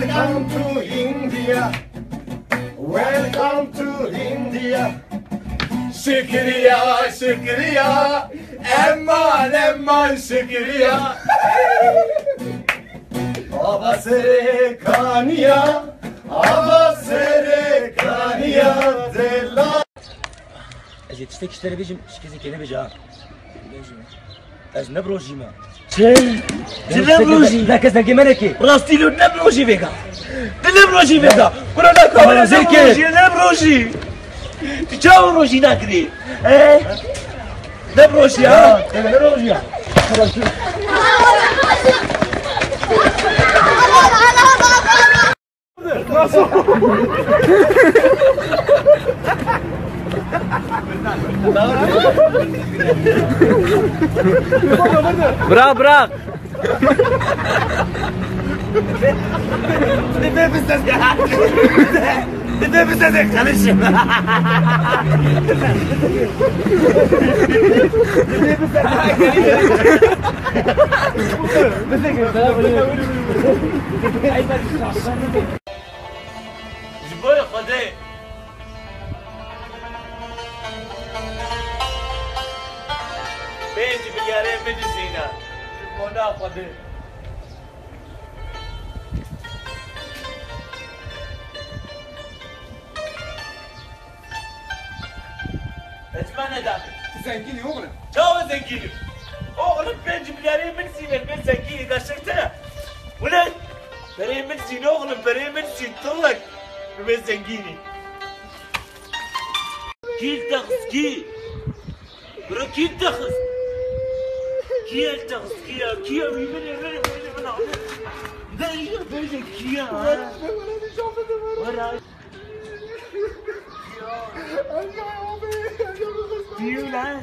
Welcome to India. Welcome to India. Şükriya, şükriya. Emman, emman, şükriya. Abasere kaniya. Abasere kaniya. Dela. Yetiştik işleri bizim. Şikizik yeni bir cevap. اجنب روجي ما. جنب روجي لا كذا كيما نكي راستي لو جنب روجي فيكا جنب روجي فيكا كنا ناكل جنب روجي جنب روجي تجاو روجي ناكري إيه جنب روجي ها؟ جنب روجي Ha ha ha ha! Bırak bırak. Nefes edin kardeşim. Jiboy yere mi dizina? Ona kadı. Etmen neden? Zenginim oğlum. Çağ zenginim. Oğlum ben cümleleri min sinir, ben zenginim kaçırtana. Ulan! Benim min sin benim min sin. Ben zenginim. Kil takız ki. Bırak kil takız. كيا تغز كيا كيا مين مين مين دايجا دايجا كيا ورا ديولا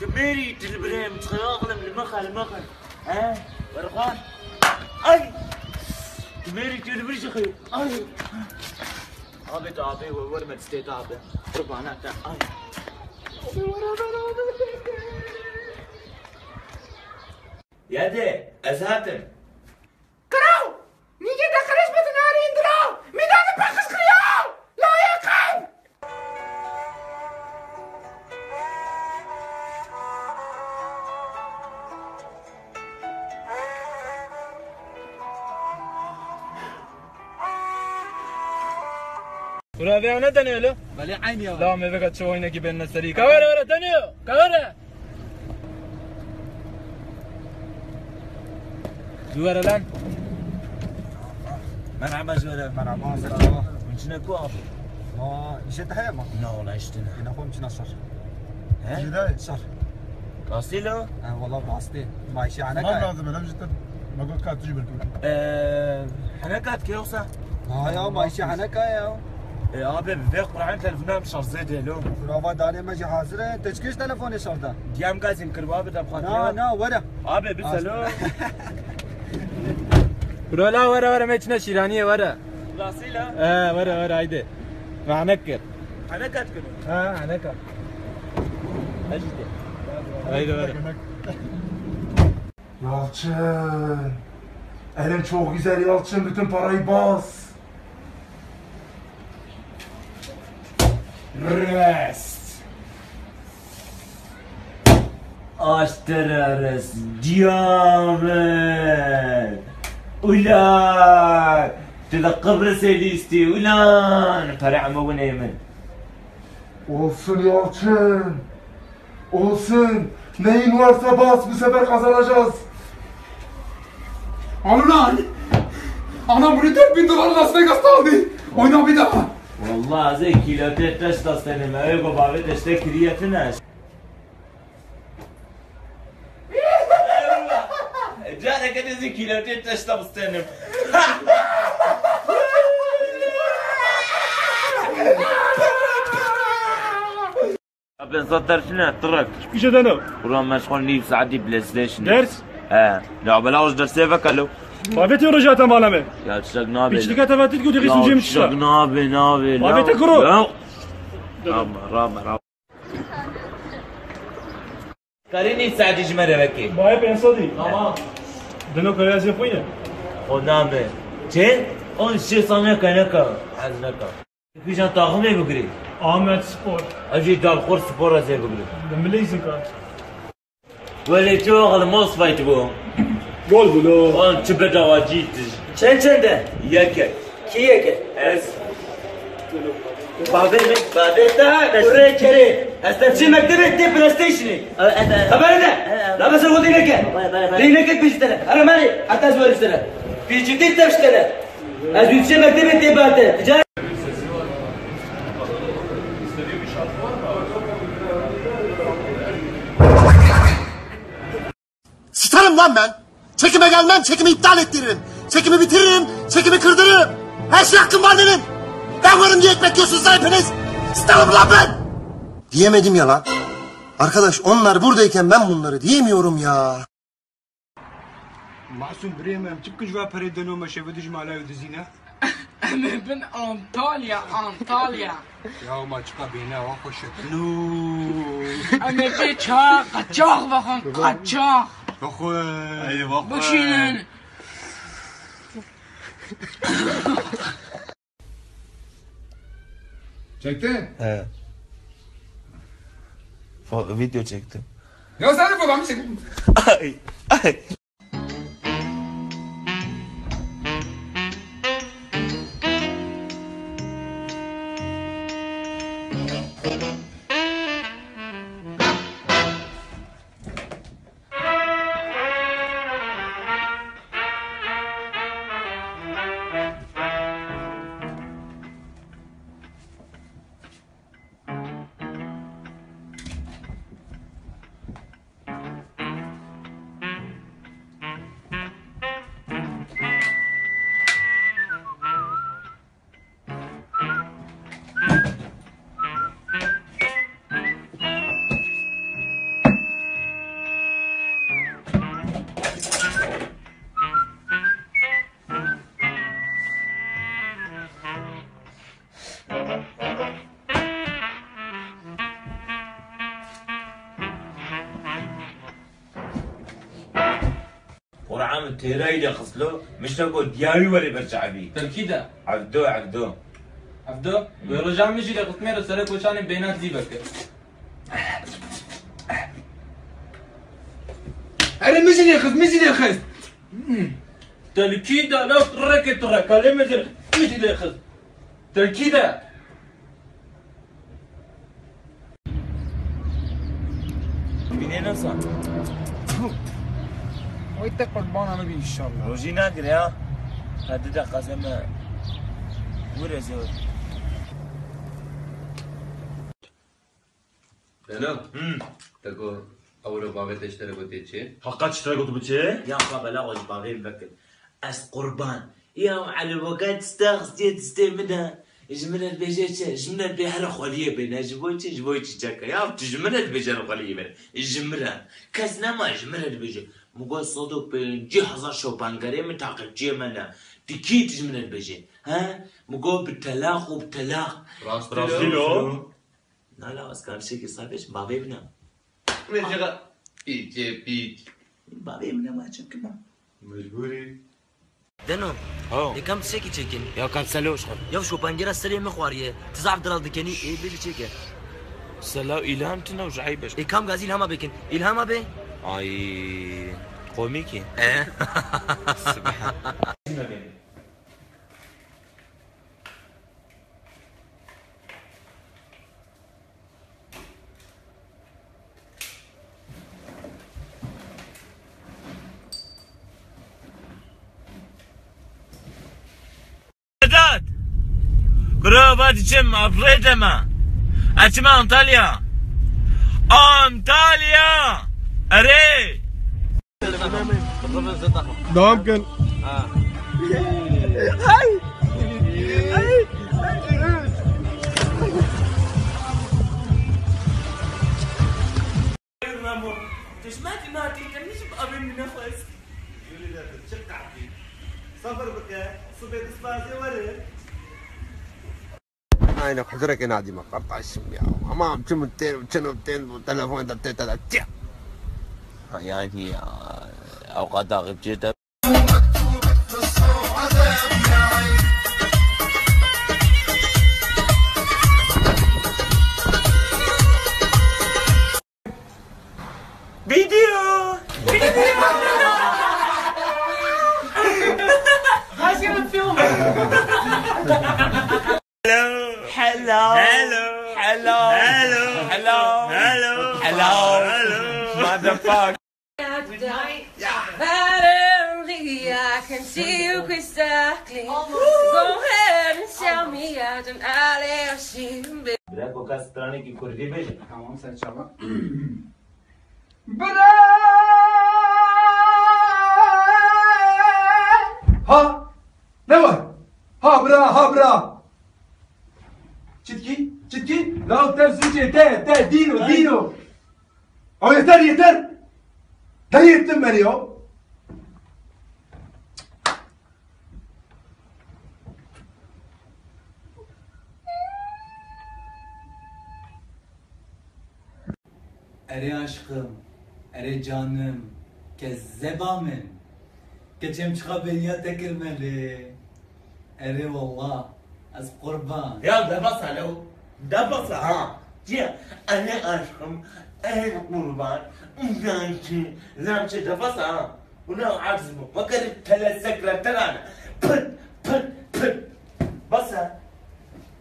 تميري تلبريم تخياغلم المخل المخل ها ورقان اي تميري تلبريش أخي اي عبي تعبي ورمت ستيت عبي ربعنا تعبي اي ورا ورا ورا Jede, es hatim. Krav! Nikita karışmadı narin drav! Midanı pakız kriyav! Laya kav! Buraya ne deniyor lan? Bale aynı ya. La meyve kaçı oyna gibi benimle seri. Kavara vara deniyor! Kavara! Joueur lan. ملعب جوار ملعب آه مشينا كوا ما جيت حيما لا والله شتنا أنا. خويا مشينا شهر ها؟ جدا شهر قاصيلو آه والله بعصتي ما يشي أنا ما لازم أنا جيت. ما قلت كات تجيب الكل آه أنا كات كيوسا آه يا ما يشي أنا كايا يا. آه، آه، ابي بفيق قرعان تلفنا مش زيد له برافو داني ما جي حاضر. انت تشكيش تلفوني شرده ديام قازم كربابه دبخاتي لا لا ورا ابي بسلو ورا لا ورا ورا ما يتنا شيرانية ورا قاصيلا اه ورا ورا هيدي مع نكر حنكات كنو اه عنكر اجدي هيدي ورا Yalçın. Elin çok güzel Yalçın. Bütün parayı bas. Rest. اشترس ديامن Ulan! Dile Kıbrıs elisti ulan! Para'ımı bu neymen? Olsun Yalçın! Olsun! Neyin varsa bas bu sefer kazanacağız! Al ulan! Anam bunu 4000 dolar Las Vegas'ta aldı! Oyna bir daha! Vallahi Zeki ile tetraş da senin ev baba ve destek kriyatın aşk. Killer'de tesla istenim. ابي نصدر شنو الطرق إيش هذا أنا والله مشغول لي ساعدي بلاي ستيشن درس آه لعبه لا درس سيفك ألو ما بيتي رجعت أنا مالامي يا تشتاق نابي إيش لقيت فاتت قلت غير نجي مشتا تشتاق نابي نابي ما بيتك رو راما راما راما كاريني ساعدي جمرة بكي باي بين صدي تمام دنو كريازي خويا ونامي چه؟ اون شي صنعك نكا حزنكا في جان طاغم لي بقري Ahmet Spor. اجي دال خور سبورا زي بقري Demleysin kart. ولا تو غل موس فايت بو Gol bulu. اون تبدا واجيت Çen çende. ياك Ki yeke. اس Babe Babe da. Buraya kere. Hasta çi mektebi de PlayStation'ı. Haber ne? La mesela o dinle ke. Dinle ke piştere. Aramani. Hatta zor iştere. Pişti tepştere. Az bir şey mektebi de bate. Ticaret Sıtarım lan ben. Çekime gelmem, çekimi iptal ettiririm. Çekimi bitiririm, çekimi kırdırırım. Her şey hakkım var benim. Ben varım diye ekmek yiyorsunuz lan hepiniz. Stalım lan ben. Diyemedim ya lan. Arkadaş onlar buradayken ben bunları diyemiyorum ya. Masum Bremen, tıpkı cüva parayı dönüyorum aşağı ödücüm hala ödüzüne. Emir bin Antalya, Antalya. Ya maçka beni hava koşu. Nuuuuh. Emir de çağ, kaçak bakın, kaçak. Bakın. Hadi bakın. Bakın. Çektin? He. Video çektim. Ya sen de babamı çektin. Ay, ay. ورعام تيري لي خصلو مش تبو دياري ولا برجع بي تركيدا عبدو عبدو. عبدو؟ ورجع مش لي قلت ميرو سرك وشاني بينات بكر أنا مجي لي خذ مجي لي خذ تركيدا لو ترك ترك أنا مجي مجي لي خذ تركيدا بنينا صح ويتك قربان أنا بيه إن شاء الله. روجي ناقري يا هذا ده قسمه ورا زود تنو هم. تكو اول باغي تشترك وتيتشي حقا تشترك تشي يا بابا لا وجه باغي نبكر اس قربان. يا على الوقت تستغسل تستي منها جمنا البيجات جمنا البيها الخولية بينا جبوتي جبوتي جاكا يا جمنا البيجات الخولية بينا جمنا كازنا ما جمنا البيجات مقول صدوق بين جي حزر شو بانقري متعقل جي منا تكي تجمنا البيجات ها مقول بالتلاق وبتلاق راستيلو لا لا بس كان شيء صافيش بابي بنا نجي بيجي بيجي بابي بنا ما تشك ما مجبوري دنو هو كم تشيكي تشيكن يا كان سلو شغل يا شو بانجرا سليم مخواريه تزعف درال دكني ايه بيجي تشيكي سلا ilhamtına ucaybeş. ايه كم غازي الهما بكن الهما بي Ay Komik. Ee? Kıravacım Afredeme Açma Antalya. Antalya! Arey ده ممكن آه هاي هاي تشماتي ما تهتميش بأبن نفس يقول لي لا تشك تعبي صبر بك صبيت سبازي ورد أنا حضرك نادي ما قطعش يا أمام شنو تين شنو تين تلفون تتتتت يعني آه، أوقات ضاغط جدا. exactly Go ahead and tell me I don't know she'll be Bırak o kastrane ki kurdi beni. Tamam sen çalma. Bırak! Ha! Ne var? Ha bra ha bra! Çitki, çitki, lav tefsici, te, te, dino, dino. Ama yeter yeter! Dayı ettin beni ya. Ere aşkım, ere canım, kezzebamın. Geçem çıka benya tekirmeli. Ere valla, az kurban. Ya da basa lo. Da basa ha. Ya anne aşkım. En kurban. Zançı. Zançı da basa ha. Buna aciz bu. Bakar tele sekreterane. Pıt pıt pıt. Basa.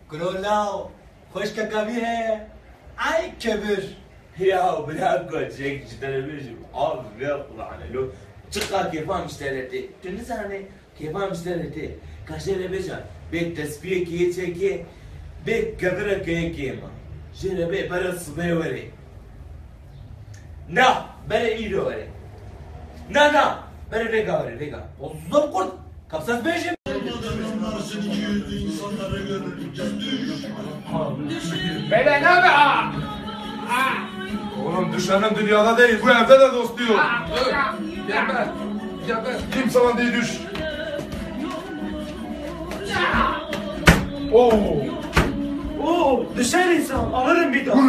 Krolav, hoş kakabi he. Ay kebir. يا بلاكو جيك تلفزيون ابيض على çıkar kefam işlerdi. Dün sana hani, kefam işlerdi. Kaşere beca. Bek tesbih kiye çeki. Bek kadra kiye kema. Şöyle be para sıbay veri. Na, bana iyi veri. Na na, bana rega veri rega. O zor kurt. Kapsat beşim. Düşün. Bela ne be Oğlum düşmanın dünyada değil, bu evde de dost diyor. Dur, geber, geber. Kim sana değil düş. Oo. Oo, düşer insan. Alırım bir daha.